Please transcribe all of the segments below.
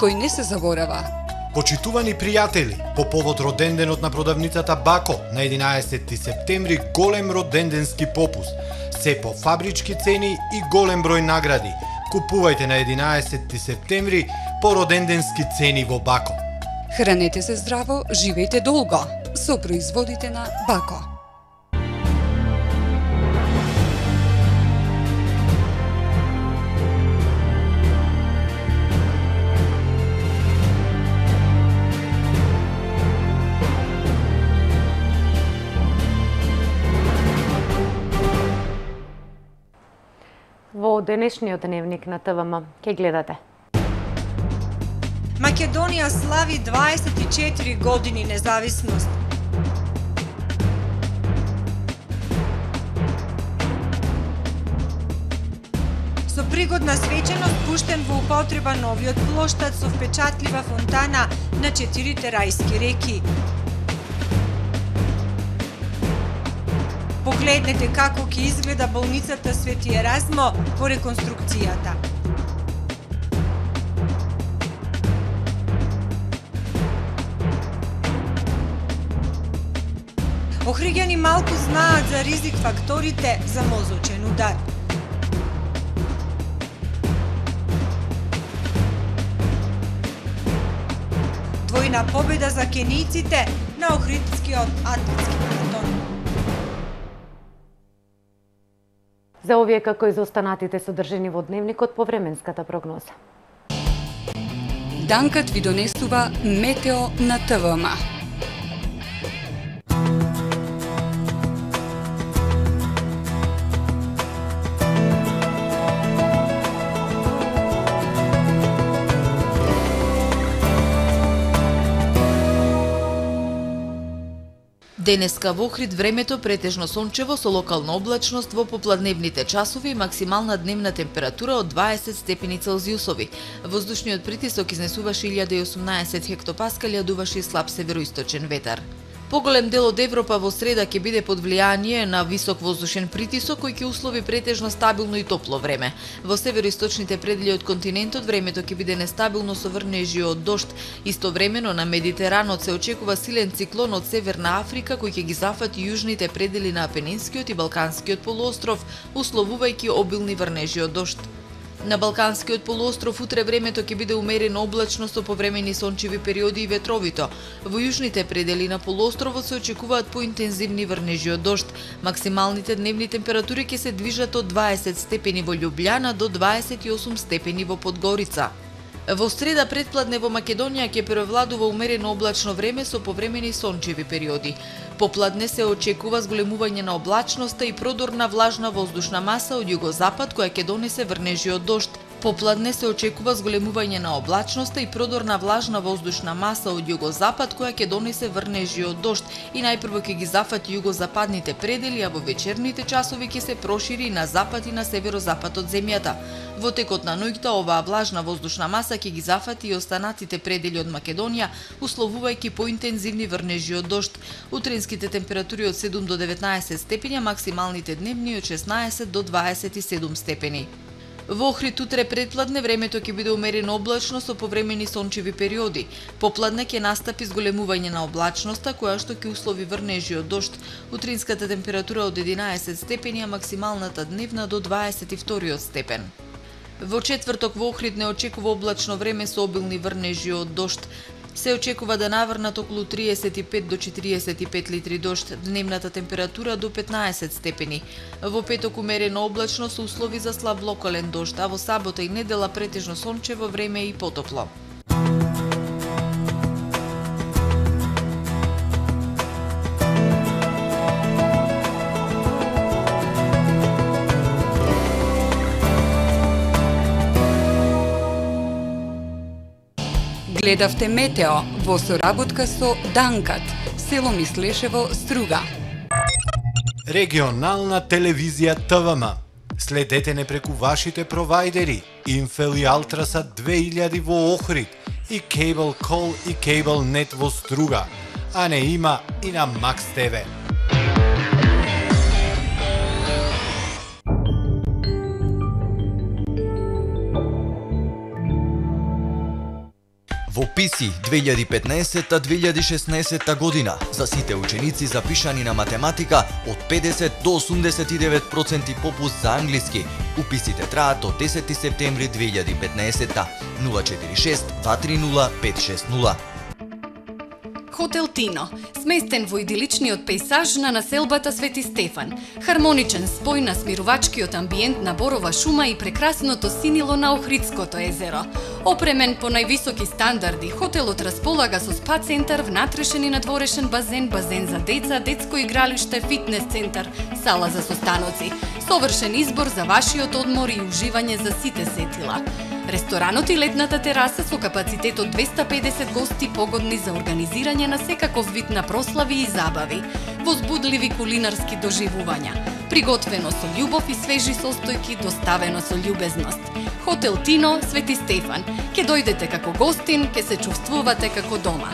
кој не се заборава. Почитувани пријатели, по повод роденденот на продавницата Бако на 11 септември голем роденденски попуст, се по фабрички цени и голем број награди. Купувајте на 11 септември по роденденски цени во Бако. Хранете се здраво, живејте долго со производите на Бако. Денешниот дневник на ТВМ. Ке гледате. Македонија слави 24 години независност. Со пригодна свеченост пуштен во употреба новиот плоштад со впечатлива фонтана на четирите рајски реки. Погледнете како ќе изгледа болницата Свети Еразмо по реконструкцијата. Охриѓани малку знаат за ризик факторите за мозочен удар. Двојна победа за кенијците на Охридскиот атлетски За овие како и за останатите содржени во дневникот по временската прогноза. Данкат ви донесува Метео на ТВМА. Денеска во Охрид времето претежно сончево со локална облачност во попладневните часови и максимална дневна температура од 20 степени Целзиусови. Воздушниот притисок изнесуваше 1018 хектопаскали, а дуваше слаб североисточен ветар. Поголем дел од Европа во среда ќе биде под влијание на висок воздушен притисок кој ќе услови претежно стабилно и топло време. Во североисточните предели од континентот времето ќе биде нестабилно со врнежи од дошт. Истовремено на Медитеранот се очекува силен циклон од Северна Африка кој ќе ги зафати јужните предели на Апенинскиот и Балканскиот полуостров, условувајќи обилни врнежи од дошт. На Балканскиот полуостров утре времето ќе биде умерено облачно со повремени сончеви периоди и ветровито. Во јужните предели на полуостровот се очекуваат поинтензивни врнежи од дожд. Максималните дневни температури ќе се движат од 20 степени во Љубљана до 28 степени во Подгорица. Во среда предпладне во Македонија ќе превладува умерено облачно време со повремени сончеви периоди. Попладне се очекува зголемување на облачноста и продорна влажна воздушна маса од југозапад која ќе донесе врнежи од дожд. Попладне се очекува зголемување на облачноста и продорна влажна воздушна маса од југозапад која ќе донесе врнежи од дошт и најпрво ќе ги зафати југозападните предели, а во вечерните часови ќе се прошири на запад и на северозапад од земјата. Во текот на ноќта оваа влажна воздушна маса ќе ги зафати и останатите предели од Македонија, условувајќи поинтензивни врнежи од дошт. Утренските температури од 7 до 19 степени, максималните дневни од 16 до 27 степени. Во Охрид утре предпладне времето ќе биде умерено облачно со повремени сончеви периоди. Попладне ќе настапи зголемување на облачноста која што ќе услови врнежи од дошт. Утринската температура од 11 степени, а максималната дневна до 22 степен. Во четврток во Охрид не очекува облачно време со обилни врнежи од дошт се очекува да наврнат околу 35 до 45 литри дожд, дневната температура до 15 степени. Во петок умерено облачно со услови за слаб локален дожд, а во сабота и недела претежно сончево време и потопло. Гледавте Метео во соработка со Данкат, село Мислешево, Струга. Регионална телевизија ТВМ. Следете не преку вашите провайдери Инфел и Алтраса 2000 во Охрид и Cable Call и Cable Net во Струга, а не има и на Max TV. Во ПИСИ 2015-2016 година за сите ученици запишани на математика од 50 до 89% попуст за англиски. Уписите траат од 10 септември 2015 046 230 560. Хотел Тино, сместен во идиличниот пейсаж на населбата Свети Стефан, хармоничен спој на смирувачкиот амбиент на Борова шума и прекрасното синило на Охридското езеро. Опремен по највисоки стандарди, хотелот располага со спа центар, внатрешен и надворешен базен, базен за деца, детско игралиште, фитнес центар, сала за состаноци. Совршен избор за вашиот одмор и уживање за сите сетила. Ресторанот и летната тераса со капацитет од 250 гости погодни за организирање на секаков вид на прослави и забави, возбудливи кулинарски доживувања, приготвено со љубов и свежи состојки, доставено со љубезност. Хотел Тино, Свети Стефан. Ке дојдете како гостин, ке се чувствувате како дома.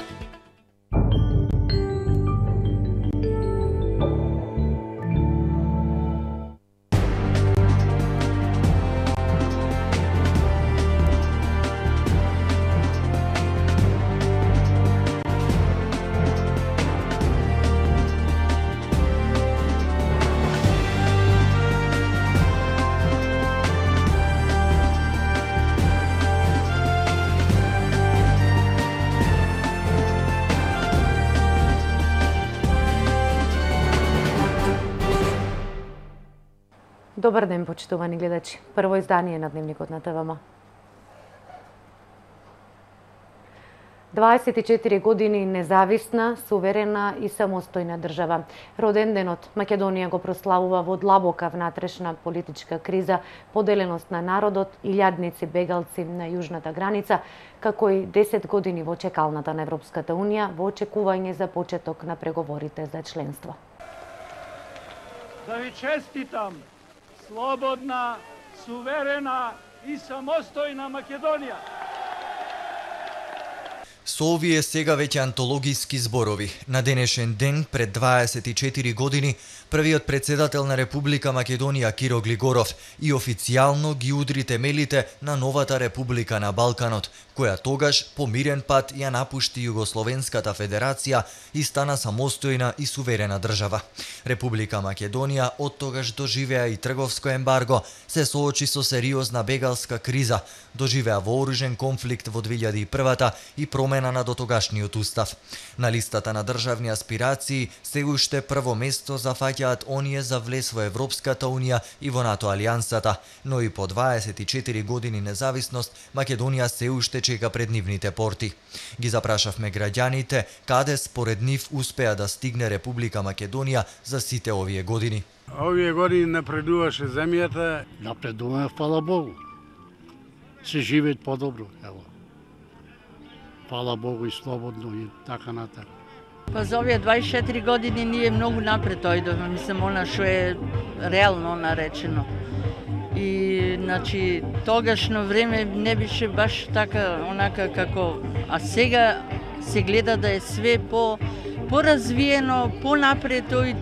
Добар ден, почитувани гледачи. Прво издание на Дневникот на ТВМ. 24 години независна, суверена и самостојна држава. Роден денот Македонија го прославува во длабока внатрешна политичка криза, поделеност на народот, илјадници бегалци на јужната граница, како и 10 години во чекалната на Европската Унија во очекување за почеток на преговорите за членство. Да ви честитам слободна, суверена и самостојна Македонија. Со овие сега веќе антологиски зборови, на денешен ден пред 24 години, првиот председател на Република Македонија Киро Глигоров и официјално ги удри темелите на новата Република на Балканот, која тогаш по мирен пат ја напушти Југословенската федерација и стана самостојна и суверена држава. Република Македонија од тогаш доживеа и трговско ембарго, се соочи со сериозна бегалска криза, доживеа вооружен конфликт во 2001 и промена на дотогашниот устав. На листата на државни аспирации се уште прво место зафаќаат оние за влез во Европската Унија и во НАТО алијансата, но и по 24 години независност Македонија се уште чека пред нивните порти. Ги запрашавме граѓаните каде според нив успеа да стигне Република Македонија за сите овие години. Овие години напредуваше земјата. Напредуваме, фала Богу. Се живеат подобро, ево. Фала Богу и слободно и така натака. Па за овие 24 години ние многу напред ојдовме, мислам, она што е реално наречено. И, значи, тогашно време не беше баш така, онака како... А сега се гледа да е све по поразвиено, понапред и,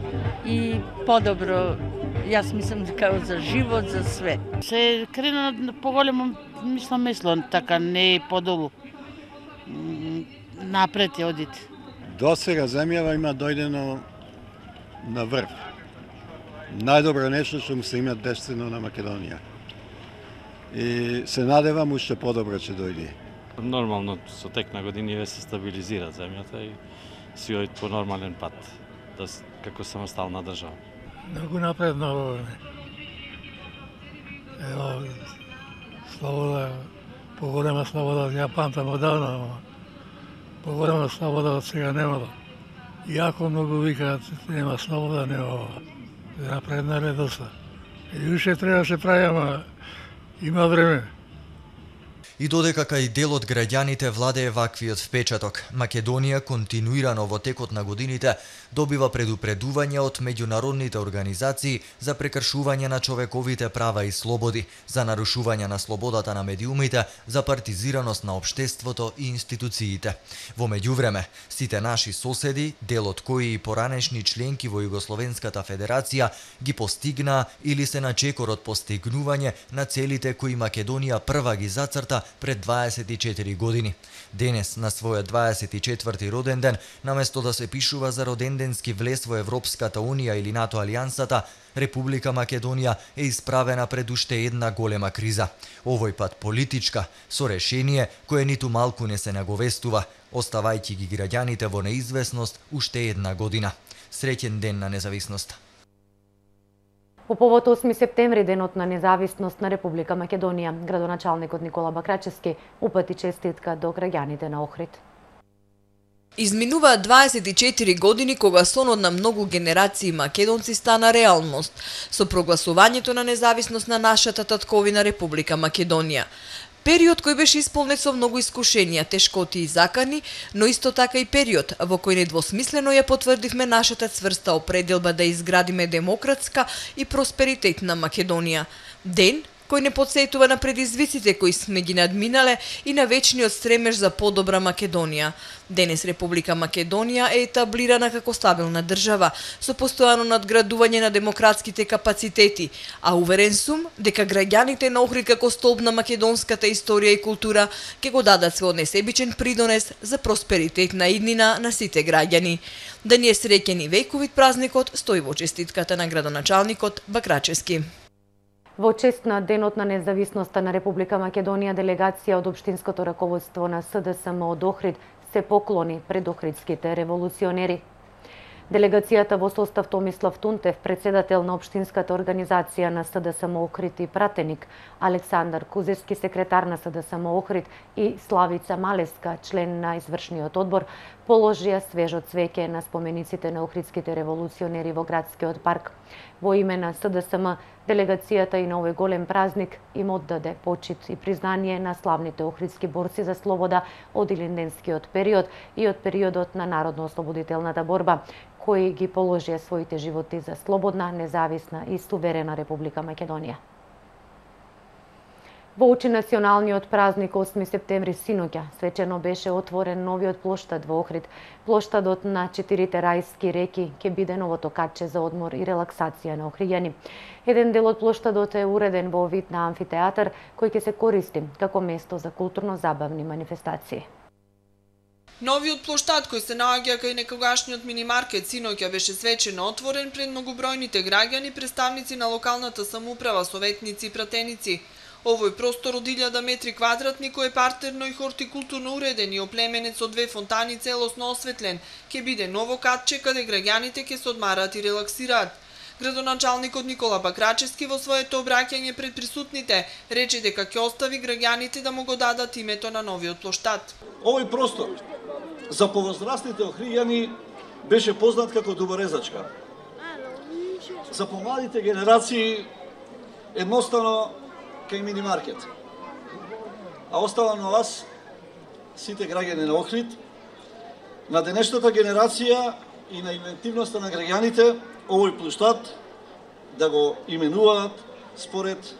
и подобро. Јас мислам дека за живот, за све. Се крена на поголемо, мислам, мислам така не е подолу. Напред е одите. До сега земјава има дојдено на врв. Најдобро нешто што му се има дестино на Македонија. И се надевам уште подобро ќе дојде. Нормално со тек на години се стабилизира земјата и си оди по нормален пат, да, како самостална држава. Многу напредно време. Ево, слобода, поголема слобода, ја памтам одавна, ама поголема слобода од сега немало. Да. Јако многу викаат, нема слобода, нема ова. Напредна е доста. И уште треба да се прави, ама има време. И додека кај дел од граѓаните владее ваквиот впечаток, Македонија континуирано во текот на годините добива предупредување од меѓународните организации за прекршување на човековите права и слободи, за нарушување на слободата на медиумите, за партизираност на обштеството и институциите. Во меѓувреме, сите наши соседи, дел од кои и поранешни членки во Југословенската федерација, ги постигнаа или се на чекор од постигнување на целите кои Македонија прва ги зацрта пред 24 години. Денес, на својот 24 роден ден, наместо да се пишува за роден роденденски влез во Европската Унија или НАТО Алијансата, Република Македонија е исправена пред уште една голема криза. Овој пат политичка, со решение кое ниту малку не се наговестува, оставајќи ги граѓаните во неизвестност уште една година. Среќен ден на независноста. По повод 8 септември, денот на независност на Република Македонија, градоначалникот Никола Бакрачевски упати честитка до граѓаните на Охрид. Изминуваат 24 години кога сонот на многу генерации македонци стана реалност со прогласувањето на независност на нашата татковина Република Македонија. Период кој беше исполнет со многу искушенија, тешкоти и закани, но исто така и период во кој недвосмислено ја потврдивме нашата цврста определба да изградиме демократска и просперитетна Македонија. Ден кој не подсетува на предизвиците кои сме ги надминале и на вечниот стремеж за подобра Македонија. Денес Република Македонија е етаблирана како стабилна држава, со постојано надградување на демократските капацитети, а уверен сум дека граѓаните на Охрид како столб на македонската историја и култура ќе го дадат свој несебичен придонес за просперитет на иднина на сите граѓани. Да ни е среќен и вековит празникот стои во честитката на градоначалникот Бакрачески. Во чест на Денот на независноста на Република Македонија, делегација од Обштинското раководство на СДСМ од Охрид се поклони пред охридските револуционери. Делегацијата во состав Томислав Тунтев, председател на Обштинската организација на СДСМ Охрид и пратеник, Александар Кузевски, секретар на СДСМ Охрид и Славица Малеска, член на извршниот одбор, положија свежо цвеќе на спомениците на охридските револуционери во градскиот парк. Во име на СДСМ, делегацијата и на овој голем празник им оддаде почит и признание на славните охридски борци за слобода од Илинденскиот период и од периодот на народно-ослободителната борба, кои ги положија своите животи за слободна, независна и суверена Република Македонија. Во очи националниот празник 8 септември синоќа свечено беше отворен новиот плоштад во Охрид. Плоштадот на четирите рајски реки ќе биде новото каче за одмор и релаксација на охријани. Еден дел од плоштадот е уреден во вид на амфитеатар кој ќе се користи како место за културно-забавни манифестации. Новиот плоштад кој се наоѓа кај некогашниот минимаркет синоќа беше свечено отворен пред многобројните граѓани, представници на локалната самоуправа, советници и пратеници. Овој простор од 1000 метри квадратни кој е партерно и хортикултурно уреден и оплеменет со две фонтани целосно осветлен, ќе биде ново катче каде граѓаните ќе се одмараат и релаксираат. Градоначалникот Никола Бакрачевски во своето обраќање пред присутните рече дека ќе остави граѓаните да му го дадат името на новиот плоштад. Овој простор за повозрастните охријани беше познат како Дуборезачка. За помладите генерации едноставно кај мини маркет. А остава на вас, сите граѓани на Охрид, на денешната генерација и на инвентивноста на граѓаните, овој плуштат да го именуваат според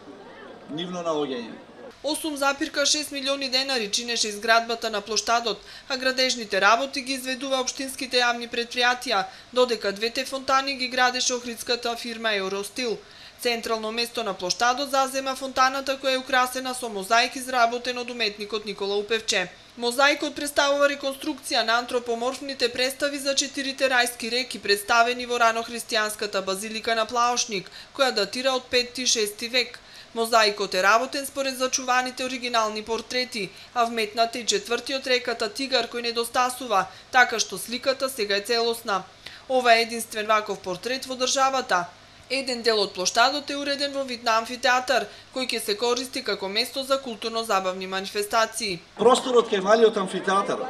нивно наоѓање. 8,6 милиони денари чинеше изградбата на плоштадот, а градежните работи ги изведува обштинските јавни предпријатија, додека двете фонтани ги градеше охридската фирма Евростил. Централно место на плоштадот зазема фонтаната која е украсена со мозаик изработен од уметникот Никола Упевче. Мозаикот представува реконструкција на антропоморфните представи за четирите рајски реки представени во ранохристијанската базилика на Плаошник, која датира од 5 6 век. Мозаикот е работен според зачуваните оригинални портрети, а вметната и четвртиот реката Тигар кој недостасува, така што сликата сега е целосна. Ова е единствен ваков портрет во државата. Еден дел од плоштадот е уреден во вид на амфитеатар, кој ќе се користи како место за културно-забавни манифестации. Просторот кај малиот амфитеатар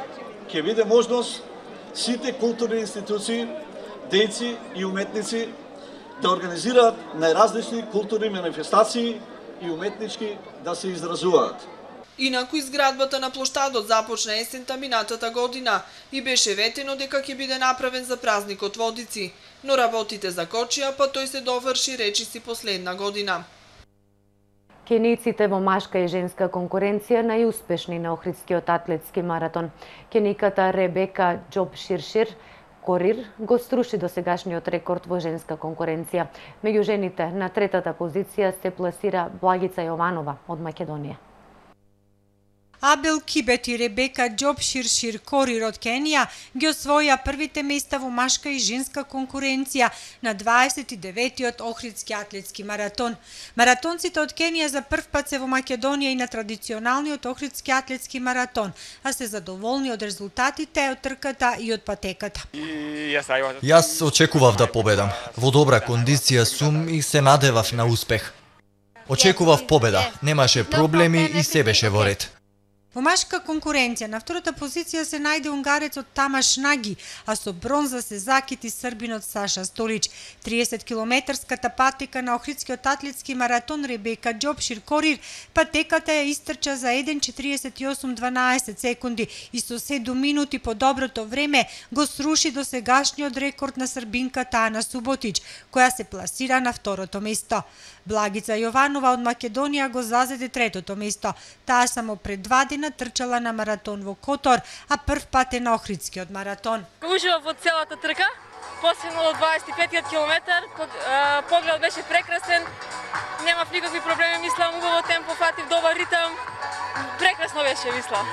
ќе биде можност сите културни институции, дејци и уметници да организираат најразлични културни манифестации и уметнички да се изразуваат. Инаку изградбата на плоштадот започна есента минатата година и беше ветено дека ќе биде направен за празникот Водици, но работите закочија, па тој се доврши речиси последна година. Кениците во машка и женска конкуренција најуспешни на Охридскиот атлетски маратон. Кениката Ребека Джоб Ширшир Корир го струши до сегашниот рекорд во женска конкуренција. Меѓу жените на третата позиција се пласира Благица Јованова од Македонија. Абел Кибет и Ребека Џобшир Ширкорир од Кенија ги освоија првите места во машка и женска конкуренција на 29-тиот Охридски атлетски маратон. Маратонците од Кенија за прв пат се во Македонија и на традиционалниот Охридски атлетски маратон, а се задоволни од резултатите од трката и од патеката. Јас очекував да победам. Во добра кондиција сум и се надевав на успех. Очекував победа, немаше проблеми и се беше во ред. Во машка конкуренција на втората позиција се најде унгарецот Тамаш Наги, а со бронза се закити србинот Саша Столич. 30 километарската патека на Охридскиот атлетски маратон Ребека Џопшир Корир, патеката ја истрча за 1.48.12 секунди и со 7 минути по доброто време го сруши до сегашниот рекорд на србинката Ана Суботич, која се пласира на второто место. Благица Јованова од Македонија го зазеде третото место. Таа само пред два дена трчала на маратон во Котор, а прв пат е на Охридскиот маратон. Уживав во целата трка, посебно од 25 километар, поглед беше прекрасен, немав никакви проблеми, мислам убаво темпо, фатив добар ритам, прекрасно беше, мислам.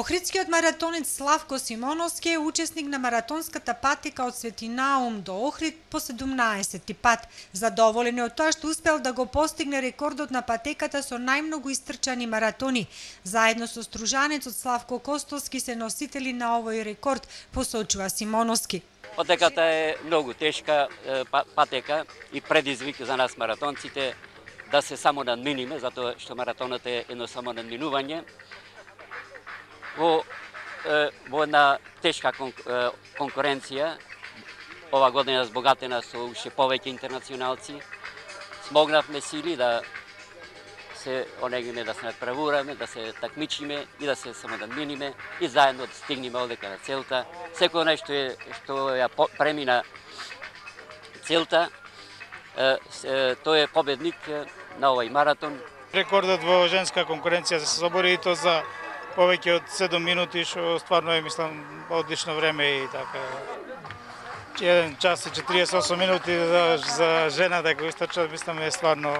Охридскиот маратонец Славко Симоновски е учесник на маратонската патека од Светинаум до Охрид по 17 пат. Задоволен е од тоа што успел да го постигне рекордот на патеката со најмногу истрчани маратони. Заедно со стружанецот Славко Костовски се носители на овој рекорд, посочува Симоновски. Патеката е многу тешка па-, патека и предизвик за нас маратонците да се само надминиме, затоа што маратонот е едно само надминување во во една тешка конкуренција. Ова година збогатена со уште повеќе интернационалци. Смогнавме сили да се онегиме да се надправураме, да се такмичиме и да се самодаминиме и заедно да стигнеме одека на целта. Секој нешто е што ја премина целта, тој е победник на овој маратон. Рекордот во женска конкуренција се собори и тоа за повеќе од 7 минути, што стварно е, мислам, одлично време и така. 1 час и 48 минути за, за жена да го источат, мислам, е стварно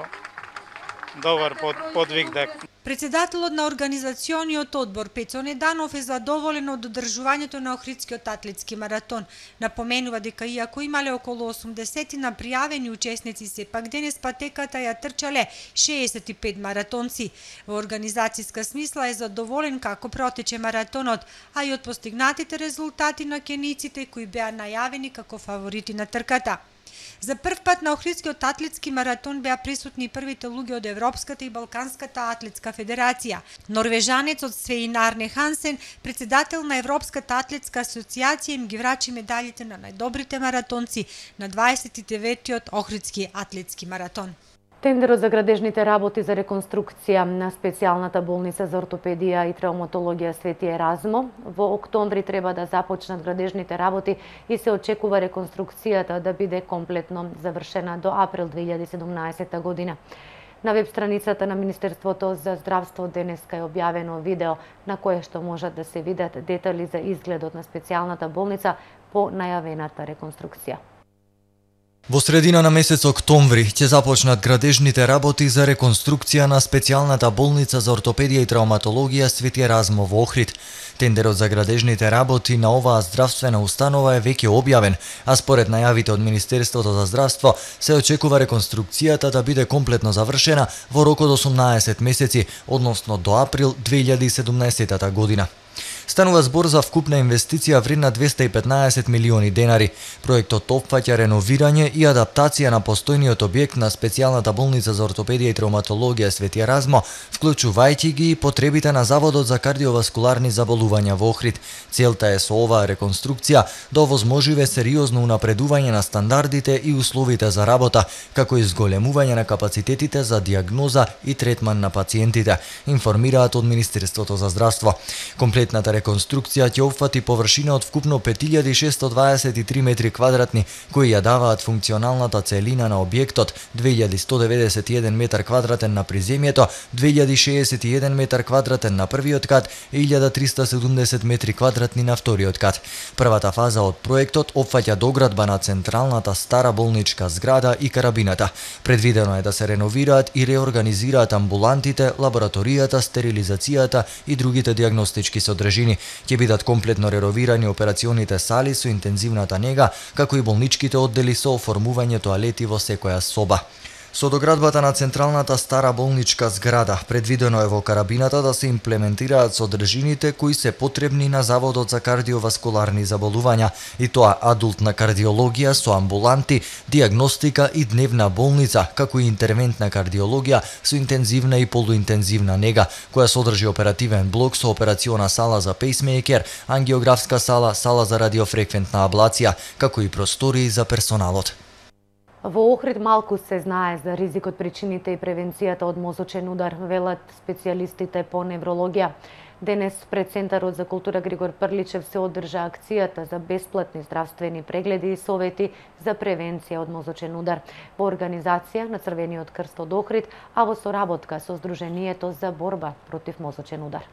добар под, подвиг дека. Председателот на организациониот одбор Пецо Неданов е задоволен од одржувањето на Охридскиот атлетски маратон. Напоменува дека иако имале околу 80 на пријавени учесници, сепак денес патеката ја трчале 65 маратонци. Во организацијска смисла е задоволен како протече маратонот, а и од постигнатите резултати на кениците кои беа најавени како фаворити на трката. За прв пат на Охридскиот атлетски маратон беа присутни првите луѓе од Европската и Балканската атлетска федерација. Норвежанецот Свеин Арне Хансен, председател на Европската атлетска асоциација, им ги врачи медалите на најдобрите маратонци на 29-тиот Охридски атлетски маратон. Тендерот за градежните работи за реконструкција на специјалната болница за ортопедија и травматологија Свети Еразмо во октомври треба да започнат градежните работи и се очекува реконструкцијата да биде комплетно завршена до април 2017 година. На веб страницата на Министерството за здравство денеска е објавено видео на кое што можат да се видат детали за изгледот на специјалната болница по најавената реконструкција. Во средина на месец октомври ќе започнат градежните работи за реконструкција на специјалната болница за ортопедија и травматологија Свети Размо во Охрид. Тендерот за градежните работи на оваа здравствена установа е веќе објавен, а според најавите од Министерството за здравство се очекува реконструкцијата да биде комплетно завршена во рок од 18 месеци, односно до април 2017 година. Станува збор за вкупна инвестиција вредна 215 милиони денари. Проектот опфаќа реновирање и адаптација на постојниот објект на специјалната болница за ортопедија и травматологија Свети Размо, вклучувајќи ги и потребите на Заводот за кардиоваскуларни заболувања во Охрид. Целта е со оваа реконструкција да овозможиве сериозно унапредување на стандардите и условите за работа, како и зголемување на капацитетите за диагноза и третман на пациентите, информираат од Министерството за здравство. Комплетната реконструкција ќе опфати површина од вкупно 5623 метри квадратни, кои ја даваат функционалната целина на објектот 2191 метар квадратен на приземјето, 2061 метар квадратен на првиот кат и 1370 метри квадратни на вториот кат. Првата фаза од проектот опфаќа доградба на централната стара болничка зграда и карабината. Предвидено е да се реновираат и реорганизираат амбулантите, лабораторијата, стерилизацијата и другите диагностички содржини. Ќе бидат комплетно реновирани операционите сали со интензивната нега, како и болничките оддели со оформување тоалети во секоја соба. Со доградбата на централната стара болничка зграда, предвидено е во карабината да се имплементираат содржините кои се потребни на Заводот за кардиоваскуларни заболувања, и тоа адултна кардиологија со амбуланти, диагностика и дневна болница, како и интервентна кардиологија со интензивна и полуинтензивна нега, која содржи оперативен блок со операциона сала за пейсмейкер, ангиографска сала, сала за радиофреквентна аблација, како и простории за персоналот. Во Охрид малку се знае за ризикот, причините и превенцијата од мозочен удар, велат специјалистите по неврологија. Денес пред Центарот за култура Григор Прличев се одржа акцијата за бесплатни здравствени прегледи и совети за превенција од мозочен удар во организација на Црвениот крст од Охрид, а во соработка со Сдруженијето за борба против мозочен удар.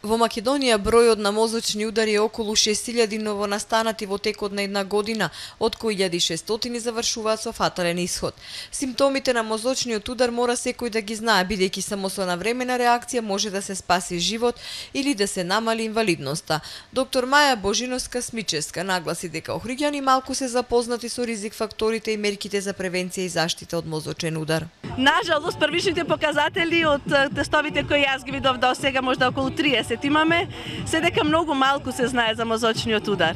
Во Македонија бројот на мозочни удари е околу 6000 новонастанати во текот на една година, од кои 1600 завршуваат со фатален исход. Симптомите на мозочниот удар мора секој да ги знае, бидејќи само со навремена реакција може да се спаси живот или да се намали инвалидноста. Доктор Маја Божиновска Смическа нагласи дека охриѓани малку се запознати со ризик факторите и мерките за превенција и заштита од мозочен удар. Нажалост, првичните показатели од тестовите кои јас ги видов до сега можда околу 30 10 имаме, се дека многу малку се знае за мозочниот удар.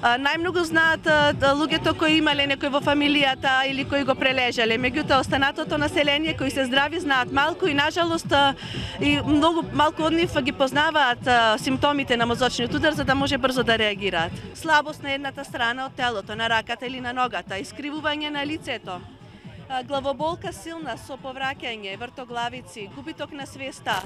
Најмногу знаат луѓето кои имале некој во фамилијата или кои го прележале, меѓутоа останатото население кои се здрави знаат малку и нажалост и многу малку од нив ги познаваат симптомите на мозочниот удар за да може брзо да реагираат. Слабост на едната страна од телото, на раката или на ногата, искривување на лицето, главоболка силна со повраќање, вртоглавици, губиток на свеста,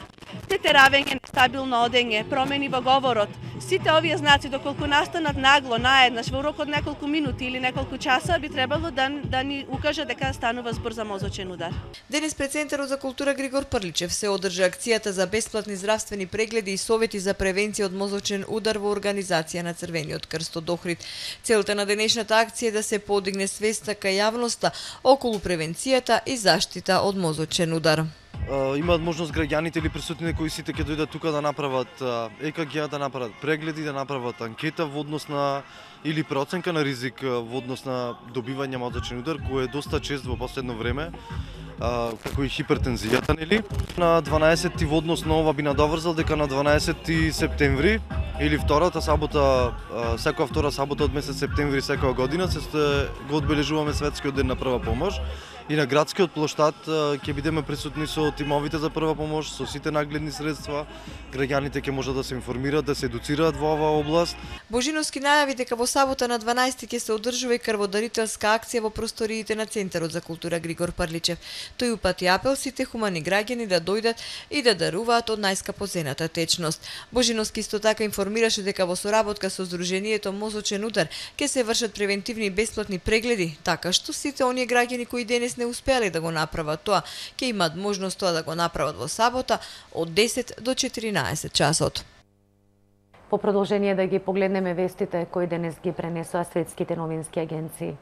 тетеравење, нестабилно одење, промени во говорот. Сите овие знаци, доколку настанат нагло, наеднаш, во рок од неколку минути или неколку часа, би требало да, да ни укаже дека станува збор за мозочен удар. Денес пред Центарот за култура Григор Прличев се одржа акцијата за бесплатни здравствени прегледи и совети за превенција од мозочен удар во организација на Црвениот крст од Охрид. Целта на денешната акција е да се подигне свеста кај јавноста околу превенцијата и заштита од мозочен удар. Имаат можност граѓаните или присутните кои сите ќе дојдат тука да направат ЕКГ, да направат прегледи, да направат анкета во однос на или проценка на ризик во однос на добивање мозачен удар, кој е доста чест во последно време како и хипертензијата, нели? На 12 во однос на ова би надоврзал дека на 12 септември или втората сабота, секоја втора сабота од месец септември секоја година се го одбележуваме светскиот ден на прва помош и на градскиот плоштад ќе бидеме присутни со тимовите за прва помош, со сите нагледни средства. Граѓаните ќе можат да се информираат, да се едуцираат во оваа област. Божиновски најави дека во сабота на 12 ќе се одржува и крводарителска акција во просториите на Центарот за култура Григор Парличев. Тој упати апел сите хумани граѓани да дојдат и да даруваат од најскапозената течност. Божиновски исто така информираше дека во соработка со Сдруженијето Мозочен удар ќе се вршат превентивни и бесплатни прегледи, така што сите оние граѓани кои денес не успеале да го направат тоа, ќе имаат можност тоа да го направат во сабота од 10 до 14 часот. По продолжение да ги погледнеме вестите кои денес ги пренесоа светските новински агенции.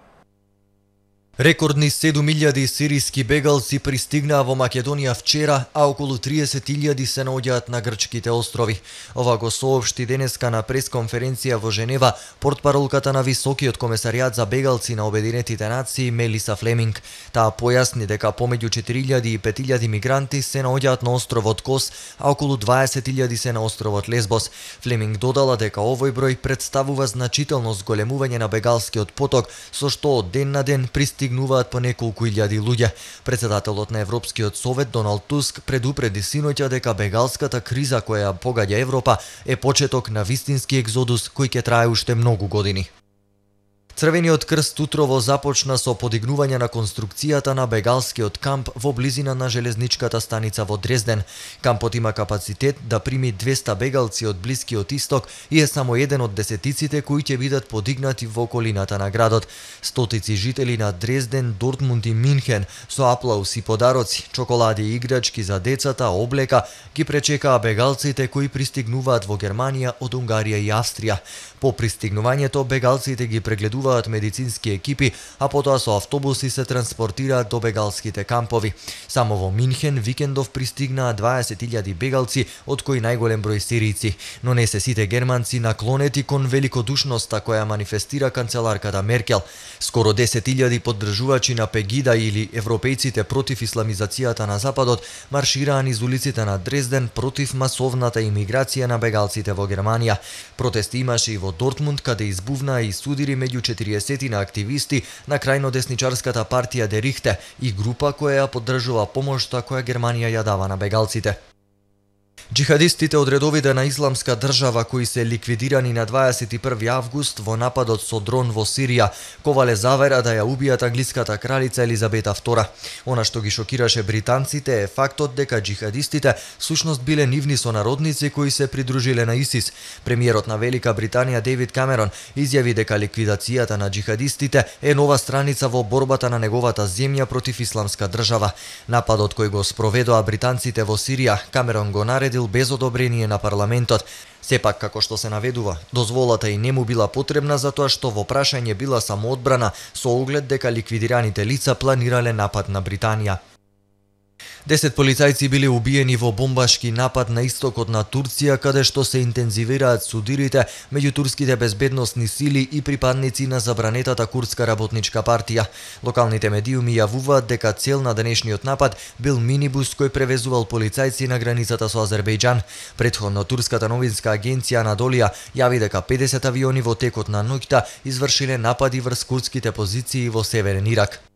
Рекордни 7000 сириски бегалци пристигнаа во Македонија вчера, а околу 30.000 се наоѓаат на грчките острови. Ова го соопшти денеска на пресконференција во Женева портпаролката на Високиот комесаријат за бегалци на Обединетите нации Мелиса Флеминг. Таа појасни дека помеѓу 4.000 и 5.000 мигранти се наоѓаат на островот Кос, а околу 20.000 се на островот Лесбос. Флеминг додала дека овој број представува значително зголемување на бегалскиот поток, со што од ден на ден пристигнуваат стигнуваат по неколку илјади луѓе. Председателот на Европскиот совет Доналд Туск предупреди синоќа дека бегалската криза која погаѓа Европа е почеток на вистински екзодус кој ќе трае уште многу години. Црвениот крст утрово започна со подигнување на конструкцијата на бегалскиот камп во близина на железничката станица во Дрезден. Кампот има капацитет да прими 200 бегалци од Блискиот исток и е само еден од десетиците кои ќе бидат подигнати во околината на градот. Стотици жители на Дрезден, Дортмунд и Минхен со аплауси и подароци, чоколади и играчки за децата, облека ги пречекаа бегалците кои пристигнуваат во Германија од Унгарија и Австрија. По пристигнувањето бегалците ги прегледуваат медицински екипи, а потоа со автобуси се транспортираат до бегалските кампови. Само во Минхен викендов пристигнаа 20.000 бегалци, од кои најголем број сирици, но не се сите германци наклонети кон великодушноста која манифестира канцеларката Меркел. Скоро 10.000 поддржувачи на Пегида или европејците против исламизацијата на Западот маршираа низ улиците на Дрезден против масовната имиграција на бегалците во Германија. Протести имаше и во Дортмунд, каде избувнаа и судири меѓу 40 на активисти на крајно десничарската партија Дерихте и група која ја поддржува помошта која Германија ја дава на бегалците. Джихадистите од редовите на Исламска држава кои се ликвидирани на 21 август во нападот со дрон во Сирија, ковале завера да ја убијат англиската кралица Елизабета II. Она што ги шокираше британците е фактот дека джихадистите сушност биле нивни сонародници кои се придружиле на ИСИС. Премиерот на Велика Британија Девид Камерон изјави дека ликвидацијата на джихадистите е нова страница во борбата на неговата земја против Исламска држава. Нападот кој го спроведоа британците во Сирија, Камерон го наредил бил без одобрение на парламентот. Сепак, како што се наведува, дозволата и не му била потребна затоа што во прашање била самоодбрана со оглед дека ликвидираните лица планирале напад на Британија. Десет полицајци биле убиени во бомбашки напад на истокот на Турција, каде што се интензивираат судирите меѓу турските безбедносни сили и припадници на забранетата Курска работничка партија. Локалните медиуми јавуваат дека цел на денешниот напад бил минибус кој превезувал полицајци на границата со Азербејџан. Предходно турската новинска агенција Анадолија јави дека 50 авиони во текот на ноќта извршиле напади врз курдските позиции во северен Ирак.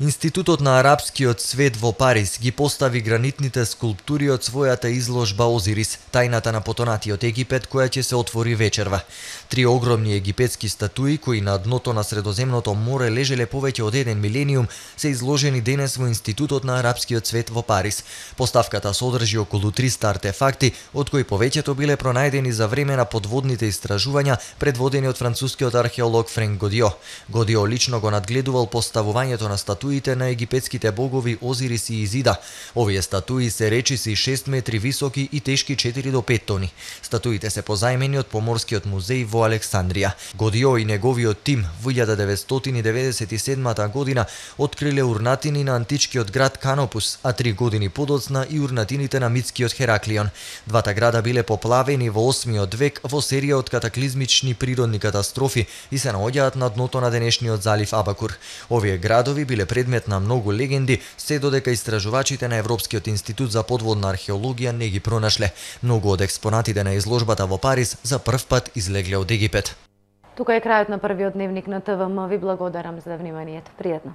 Институтот на арапскиот свет во Париз ги постави гранитните скулптури од својата изложба Озирис, тајната на потонатиот Египет која ќе се отвори вечерва. Три огромни египетски статуи кои на дното на Средоземното море лежеле повеќе од еден милениум се изложени денес во Институтот на арапскиот свет во Париз. Поставката содржи околу 300 артефакти, од кои повеќето биле пронајдени за време на подводните истражувања предводени од францускиот археолог Френк Годио. Годио лично го надгледувал поставувањето на статуи статуите на египетските богови Озирис и Изида. Овие статуи се речиси 6 метри високи и тешки 4 до 5 тони. Статуите се позајмени од Поморскиот музеј во Александрија. Годио и неговиот тим во 1997 година откриле урнатини на античкиот град Канопус, а три години подоцна и урнатините на митскиот Хераклион. Двата града биле поплавени во 8 век во серија од катаклизмични природни катастрофи и се наоѓаат на дното на денешниот залив Абакур. Овие градови биле предмет на многу легенди, се додека истражувачите на Европскиот институт за подводна археологија не ги пронашле. Многу од експонатите на изложбата во Париз за прв пат излегле од Египет. Тука е крајот на првиот дневник на ТВМ. Ви благодарам за вниманието. Пријатно.